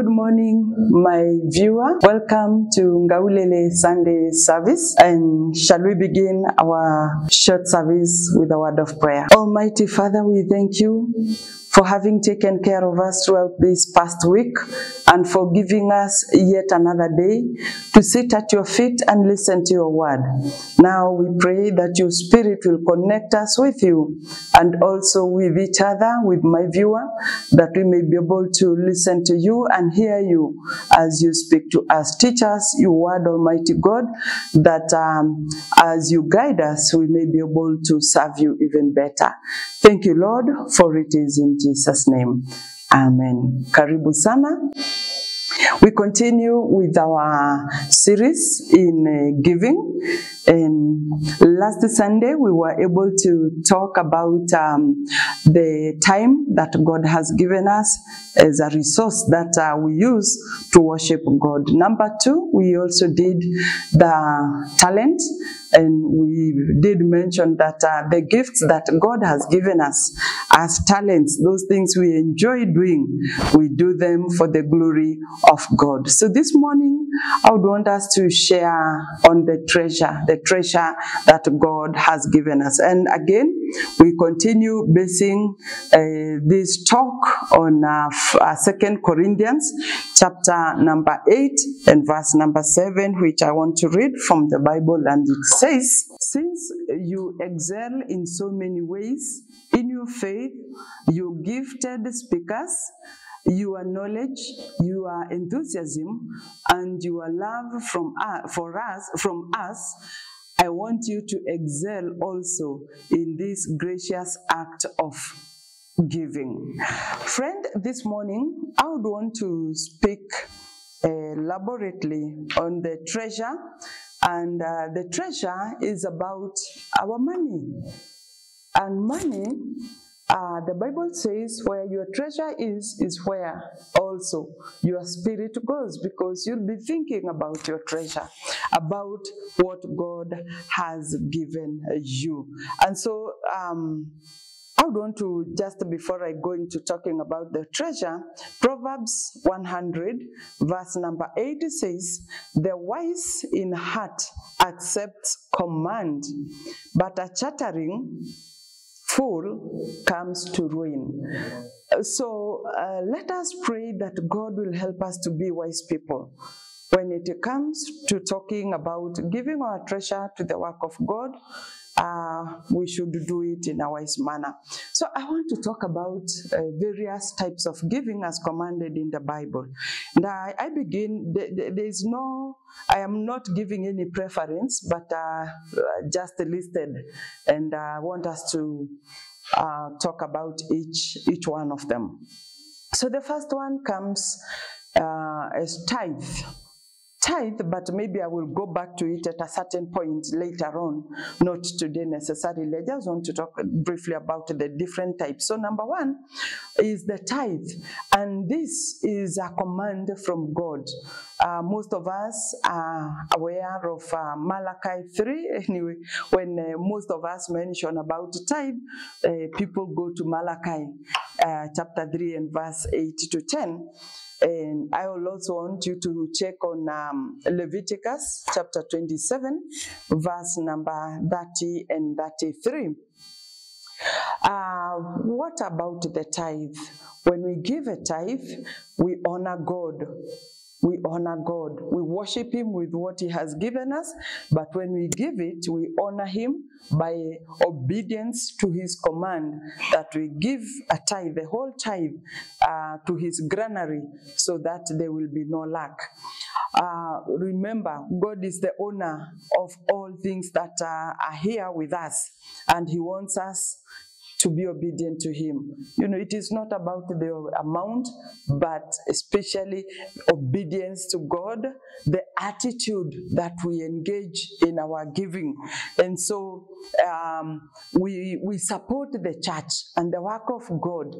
Good morning, my viewer. Welcome to Nkaulele Sunday service. And shall we begin our short service with a word of prayer? Almighty Father, we thank you for having taken care of us throughout this past week and for giving us yet another day to sit at your feet and listen to your word. Now we pray that your spirit will connect us with you and also with each other, with my viewer, that we may be able to listen to you and hear you as you speak to us. Teach us your word, Almighty God, that um, as you guide us, we may be able to serve you even better. Thank you, Lord, for it is in Jesus' name. Amen. Karibu sana. We continue with our series in uh, giving. And last Sunday, we were able to talk about um, the time that God has given us as a resource that uh, we use to worship God. Number two, we also did the talent, and we did mention that uh, the gifts that God has given us as talents, those things we enjoy doing, we do them for the glory of God. So this morning, I would want us to share on the treasure, the treasure that God has given us. And again, we continue basing uh, this talk on uh, uh, Second Corinthians chapter number 8 and verse number 7, which I want to read from the Bible. And it says, Since you excel in so many ways, in your faith, you gifted speakers, your knowledge, your enthusiasm, and your love from us, for us, from us, I want you to excel also in this gracious act of giving. Friend, this morning I would want to speak uh, elaborately on the treasure, and uh, the treasure is about our money. And money, uh, the Bible says, where your treasure is, is where also your spirit goes, because you'll be thinking about your treasure, about what God has given you. And so, um, I would want to just before I go into talking about the treasure, Proverbs 100, verse number 8 says, The wise in heart accepts command, but a chattering fool comes to ruin. So uh, let us pray that God will help us to be wise people. When it comes to talking about giving our treasure to the work of God, uh, we should do it in a wise manner. So I want to talk about uh, various types of giving as commanded in the Bible. And I, I begin, th- th- there is no, I am not giving any preference, but uh, just listed. And I want us to uh, talk about each, each one of them. So the first one comes uh, as tithe. Tithe, but maybe I will go back to it at a certain point later on, not today necessarily. I just want to talk briefly about the different types. So, number one is the tithe, and this is a command from God. Uh, most of us are aware of uh, Malachi 3. Anyway, when uh, most of us mention about tithe, uh, people go to Malachi uh, chapter 3 and verse 8 to 10. And I will also want you to check on um, Leviticus chapter 27, verse number 30 and 33. Uh, what about the tithe? When we give a tithe, we honor God. We honor God. We worship Him with what He has given us, but when we give it, we honor Him by obedience to His command that we give a tithe, the whole tithe, uh, to His granary so that there will be no lack. Uh, remember, God is the owner of all things that uh, are here with us, and He wants us to be obedient to him. You know, it is not about the amount, but especially obedience to God, the attitude that we engage in our giving. And so um, we, we support the church and the work of God.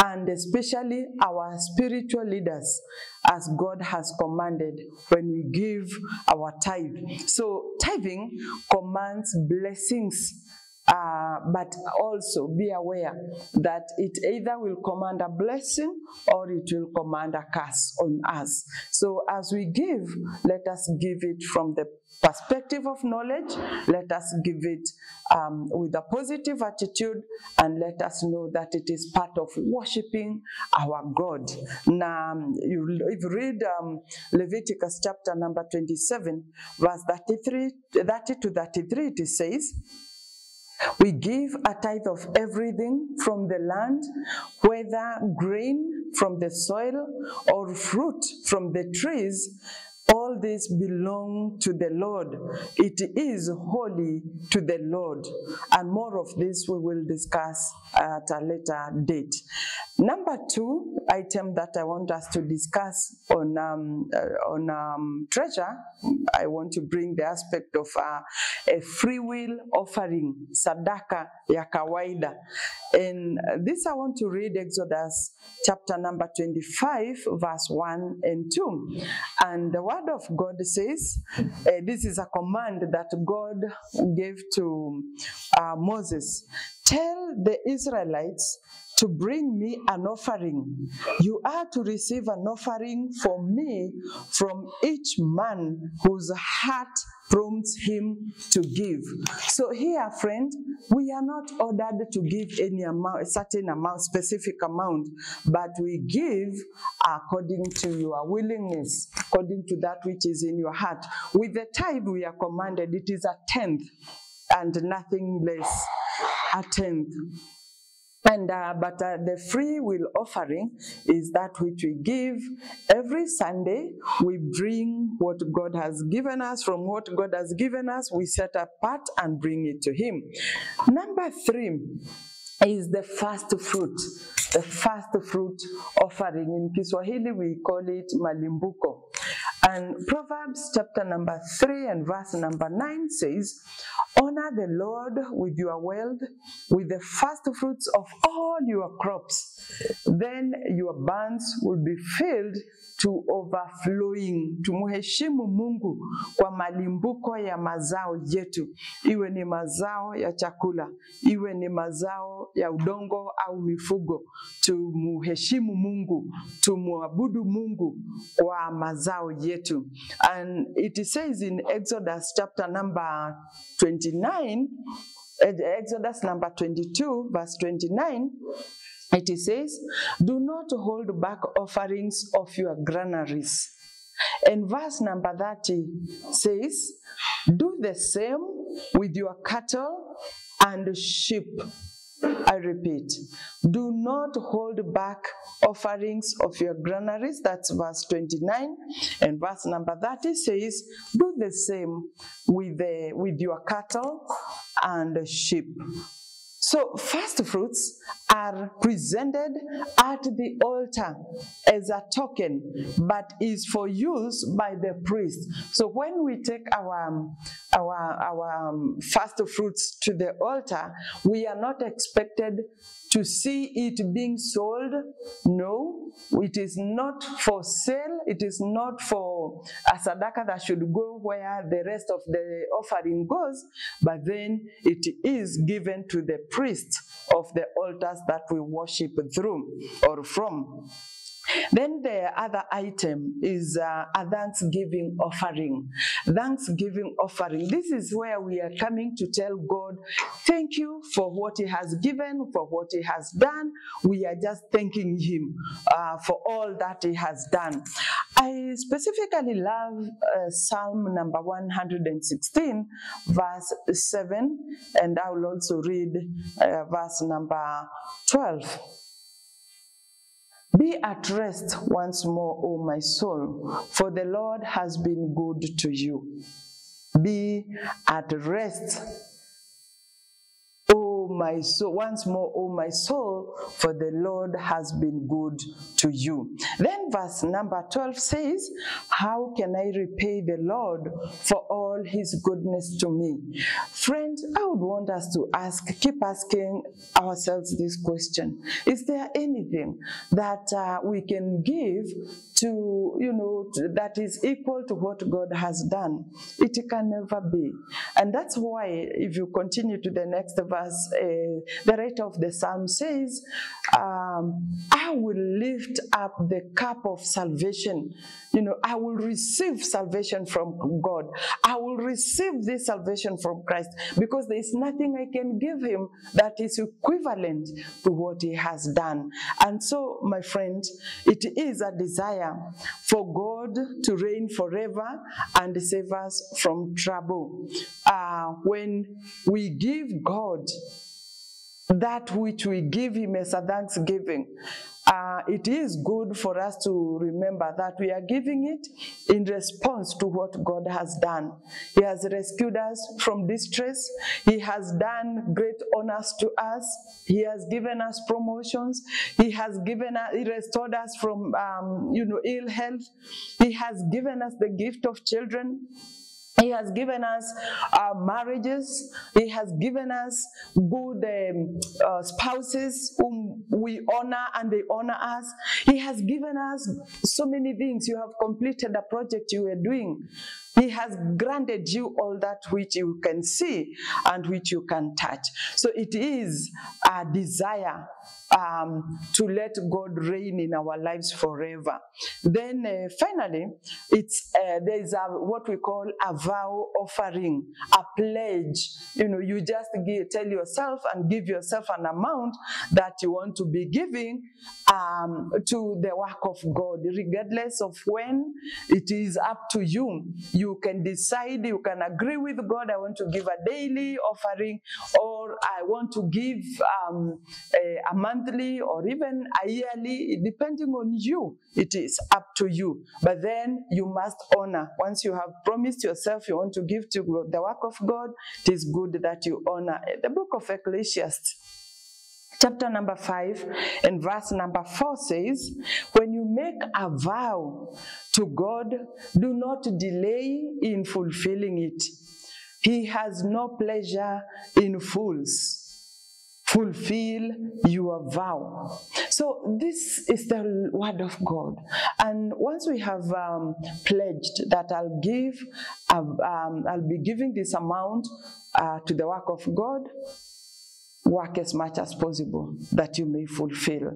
And especially our spiritual leaders, as God has commanded when we give our tithe. So, tithing commands blessings uh, but also be aware that it either will command a blessing or it will command a curse on us. So as we give, let us give it from the perspective of knowledge. Let us give it um, with a positive attitude and let us know that it is part of worshiping our God. Now, you, if you read um, Leviticus chapter number 27, verse 33, 30 to 33, it says, we give a tithe of everything from the land, whether grain from the soil or fruit from the trees. All this belong to the Lord. It is holy to the Lord. And more of this we will discuss at a later date. Number two item that I want us to discuss on um, uh, on um, treasure, I want to bring the aspect of uh, a free will offering, sadaka ya kawaida. And this I want to read Exodus chapter number 25, verse 1 and 2. And the word of God says, uh, this is a command that God gave to uh, Moses. Tell the Israelites to bring me an offering. You are to receive an offering for me from each man whose heart prompts him to give. So here, friend, we are not ordered to give any amount, a certain amount, specific amount, but we give according to your willingness, according to that which is in your heart. With the tithe, we are commanded, it is a tenth and nothing less, a tenth. And uh, but uh, the free will offering is that which we give every Sunday. We bring what God has given us from what God has given us. We set apart and bring it to Him. Number three is the first fruit. The first fruit offering in Kiswahili we call it malimbuko. And Proverbs chapter number 3 and verse number 9 says, Honor the Lord with your wealth, with the first fruits of all your crops. Then your barns will be filled to overflowing. Tumuheshimu Mungu kwa malimbuko ya mazao yetu, iwe ni mazao ya chakula, iwe ni mazao ya udongo au mifugo. Tumuheshimu Mungu, tumwabudu Mungu kwa mazao yetu. And it says in Exodus chapter number 29, Exodus number 22, verse 29, it says, Do not hold back offerings of your granaries. And verse number 30 says, Do the same with your cattle and sheep. I repeat, do not hold back offerings of your granaries. That's verse 29. And verse number 30 says, Do the same with, the, with your cattle and sheep. So, first fruits are presented at the altar as a token, but is for use by the priest. So, when we take our our our um, first fruits to the altar, we are not expected to see it being sold. No, it is not for sale. It is not for a sadaka that should go where the rest of the offering goes, but then it is given to the priest of the altars that we worship through or from. Then the other item is uh, a thanksgiving offering. Thanksgiving offering. This is where we are coming to tell God, thank you for what He has given, for what He has done. We are just thanking Him uh, for all that He has done. I specifically love uh, Psalm number 116, verse 7, and I will also read uh, verse number 12. Be at rest once more, O my soul, for the Lord has been good to you. Be at rest, my soul, once more, O my soul, for the Lord has been good to you. Then verse number 12 says, How can I repay the Lord for all his goodness to me. Friend, I would want us to ask, keep asking ourselves this question. Is there anything that uh, we can give to, you know, to- that is equal to what God has done? It can never be. And that's why, if you continue to the next verse, the writer of the psalm says, um, I will lift up the cup of salvation. You know, I will receive salvation from God. I will receive this salvation from Christ because there is nothing I can give him that is equivalent to what he has done. And so, my friend, it is a desire for God to reign forever and save us from trouble. Uh, when we give God that which we give him as a thanksgiving. Uh, it is good for us to remember that we are giving it in response to what God has done. He has rescued us from distress. He has done great honors to us. He has given us promotions. He has given us, he restored us from, um, you know, ill health. He has given us the gift of children. He has given us uh, marriages. He has given us good um, uh, spouses whom we honor and they honor us. He has given us so many things. You have completed a project you were doing. He has granted you all that which you can see and which you can touch. So it is a desire um, to let God reign in our lives forever. Then uh, finally, it's uh, there is a what we call a vow offering, a pledge. You know, you just give, tell yourself and give yourself an amount that you want to be giving um, to the work of God, regardless of when. It is up to you. You can decide. You can agree with God. I want to give a daily offering, or I want to give um, a, a monthly or even a yearly, depending on you. It is up to you. But then you must honor. Once you have promised yourself you want to give to the work of God, it is good that you honor. The book of Ecclesiastes chapter number 5 and verse number 4 says, When you make a vow to God, do not delay in fulfilling it. He has no pleasure in fools. Fulfill your vow. So, this is the word of God. And once we have um, pledged that I'll give, um, I'll be giving this amount uh, to the work of God, work as much as possible that you may fulfill.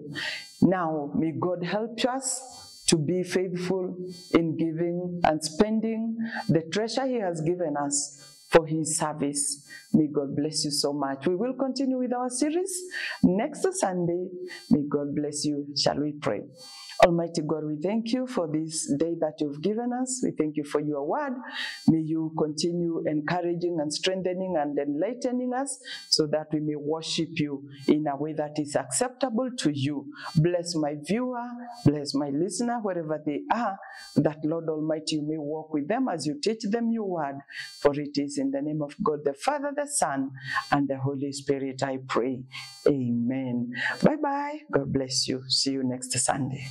Now, may God help us to be faithful in giving and spending the treasure He has given us for His service. May God bless you so much. We will continue with our series next Sunday. May God bless you. Shall we pray? Almighty God, we thank you for this day that you've given us. We thank you for your word. May you continue encouraging and strengthening and enlightening us so that we may worship you in a way that is acceptable to you. Bless my viewer, bless my listener, wherever they are, that Lord Almighty, you may walk with them as you teach them your word. For it is in the name of God, the Father, the Son, and the Holy Spirit, I pray. Amen. Bye bye. God bless you. See you next Sunday.